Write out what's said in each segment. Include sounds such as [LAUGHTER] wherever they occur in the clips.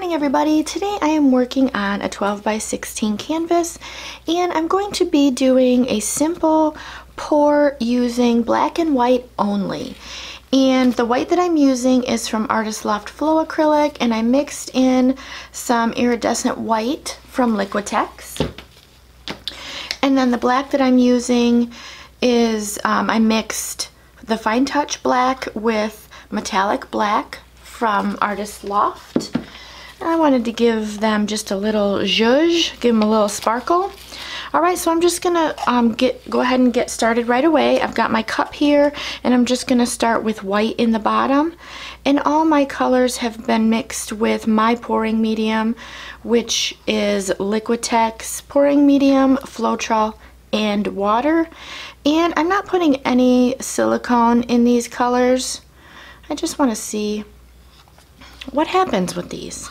Morning everybody. Today I am working on a 12 by 16 canvas and I'm going to be doing a simple pour using black and white only. And the white that I'm using is from Artist Loft Flow Acrylic and I mixed in some iridescent white from Liquitex. And then the black that I'm using is, um, I mixed the Fine Touch Black with Metallic Black from Artist Loft. I wanted to give them just a little zhuzh, give them a little sparkle. All right, so I'm just gonna um, get go ahead and get started right away. I've got my cup here, and I'm just gonna start with white in the bottom. And all my colors have been mixed with my pouring medium, which is Liquitex pouring medium, Floetrol, and water. And I'm not putting any silicone in these colors. I just wanna see what happens with these.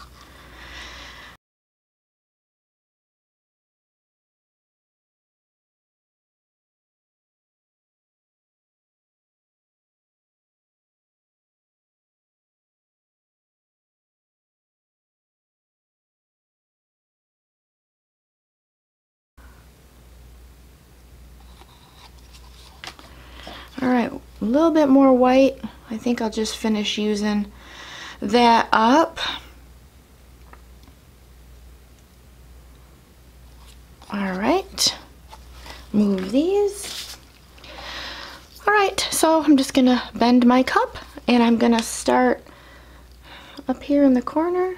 All right, a little bit more white. I think I'll just finish using that up. All right, move these. All right, so I'm just gonna bend my cup and I'm gonna start up here in the corner.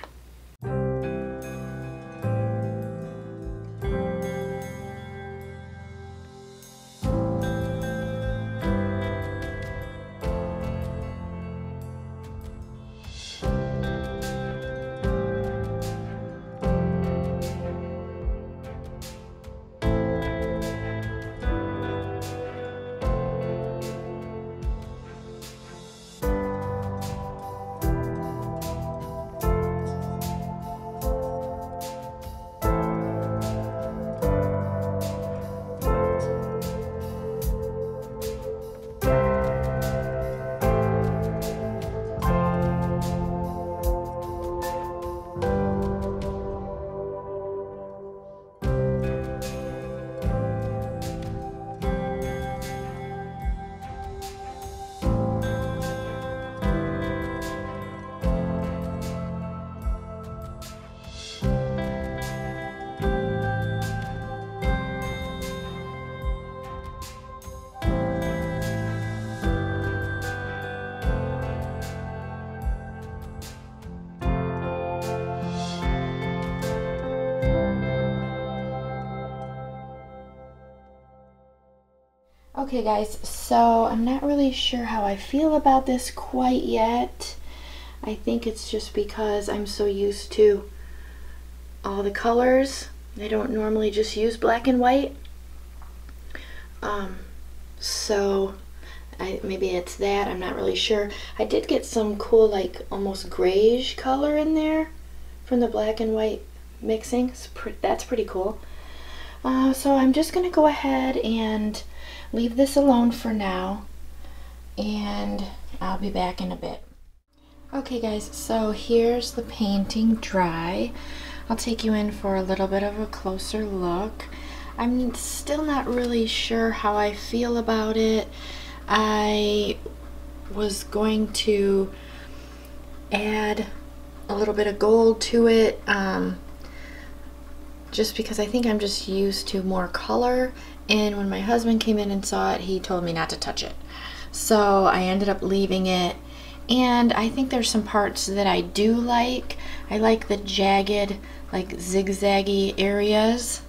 Okay guys, so I'm not really sure how I feel about this quite yet. I think it's just because I'm so used to all the colors. I don't normally just use black and white. Um, so I, maybe it's that, I'm not really sure. I did get some cool like almost grayish color in there from the black and white mixing. Pre that's pretty cool. Uh, so I'm just going to go ahead and leave this alone for now and I'll be back in a bit. Okay guys, so here's the painting dry. I'll take you in for a little bit of a closer look. I'm still not really sure how I feel about it. I was going to add a little bit of gold to it um, just because I think I'm just used to more color. And when my husband came in and saw it he told me not to touch it. So I ended up leaving it. And I think there's some parts that I do like. I like the jagged like zigzaggy areas.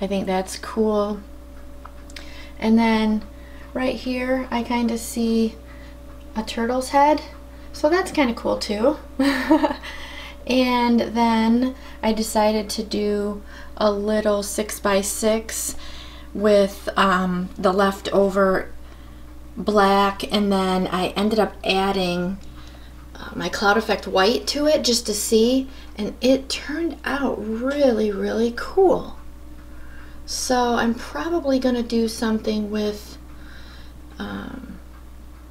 I think that's cool. And then right here I kind of see a turtle's head. So that's kind of cool too [LAUGHS] and then I decided to do a little six by six with um, the leftover black. And then I ended up adding uh, my cloud effect white to it just to see. And it turned out really really cool. So I'm probably gonna do something with um,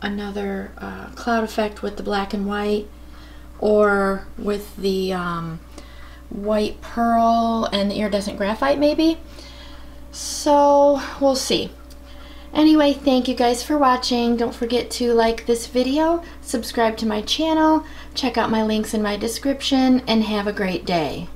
another uh, cloud effect with the black and white or with the um, white pearl and the iridescent graphite maybe. So we'll see. Anyway, thank you guys for watching. Don't forget to like this video, subscribe to my channel, check out my links in my description, and have a great day.